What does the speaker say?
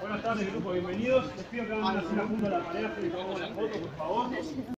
Buenas tardes, grupo, bienvenidos. Les pido que hagan una fila junto a la pareja y tomamos la foto, por favor.